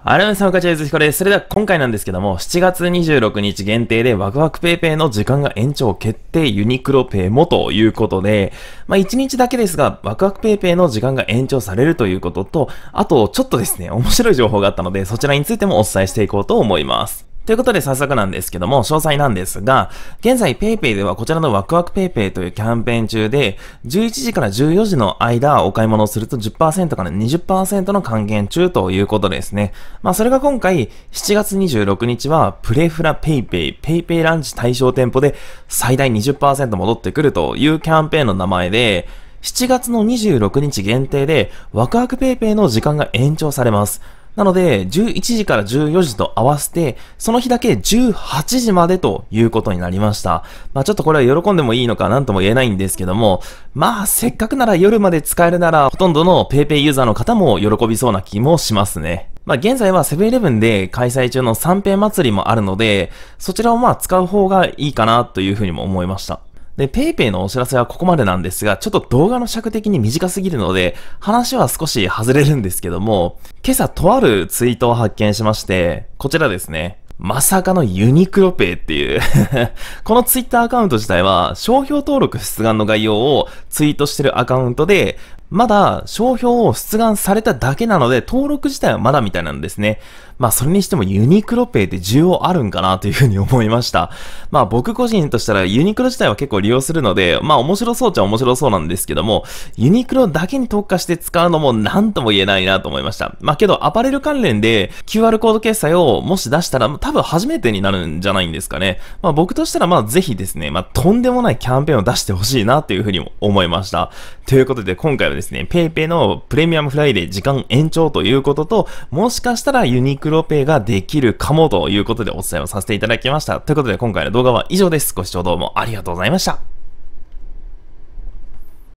あらみさん、かちゃずひこです。それでは今回なんですけども、7月26日限定でワクワク PayPay の時間が延長決定ユニクロペイもということで、まあ1日だけですが、ワクワク PayPay の時間が延長されるということと、あとちょっとですね、面白い情報があったので、そちらについてもお伝えしていこうと思います。ということで早速なんですけども、詳細なんですが、現在 PayPay ではこちらのワクワク PayPay というキャンペーン中で、11時から14時の間お買い物をすると10%から20%の還元中ということですね。まあそれが今回7月26日はプレフラ PayPay、PayPay ランチ対象店舗で最大20%戻ってくるというキャンペーンの名前で、7月の26日限定でワクワク PayPay の時間が延長されます。なので、11時から14時と合わせて、その日だけ18時までということになりました。まあちょっとこれは喜んでもいいのかなんとも言えないんですけども、まあせっかくなら夜まで使えるなら、ほとんどの PayPay ユーザーの方も喜びそうな気もしますね。まあ現在はセブンイレブンで開催中の三平祭りもあるので、そちらをまあ使う方がいいかなというふうにも思いました。で、PayPay のお知らせはここまでなんですが、ちょっと動画の尺的に短すぎるので、話は少し外れるんですけども、今朝とあるツイートを発見しまして、こちらですね。まさかのユニクロペイっていう このツイッターアカウント自体は商標登録出願の概要をツイートしてるアカウントで、まだ商標を出願されただけなので、登録自体はまだみたいなんですね。まあそれにしてもユニクロペイって需要あるんかなというふうに思いました。まあ僕個人としたらユニクロ自体は結構利用するので、まあ面白そうっちゃ面白そうなんですけども、ユニクロだけに特化して使うのも何とも言えないなと思いました。まあけどアパレル関連で QR コード決済をもし出したら多分初めてになるんじゃないんですかね。まあ僕としたらまあぜひですね、まあとんでもないキャンペーンを出してほしいなというふうに思いました。ということで今回はですね、PayPay のプレミアムフライデー時間延長ということと、もしかしたらユニクロペイができるかもということでお伝えをさせていただきました。ということで今回の動画は以上です。ご視聴どうもありがとうございました。